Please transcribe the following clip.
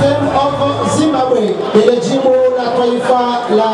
of Zimbabwe, ili jimbo la taifa la